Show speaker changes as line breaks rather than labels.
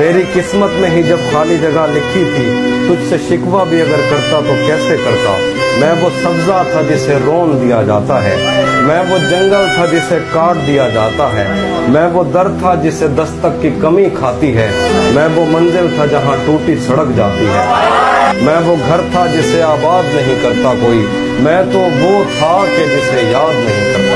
मेरी किस्मत में ही जब खाली जगह लिखी थी, तुझसे शिकवा भी अगर करता तो कैसे करता? मैं वो सब्जा था जिसे रोन दिया जाता है। मैं वो जंगल था जिसे काट दिया जाता है। मैं वो दर था जिसे दस्तक की कमी खाती है। मैं वो मंजिल था जहाँ टूटी सड़क जाती है। मैं वो घर था जिसे आबाद नहीं करता कोई। मैं तो वो था कि जिसे याद नहीं करता।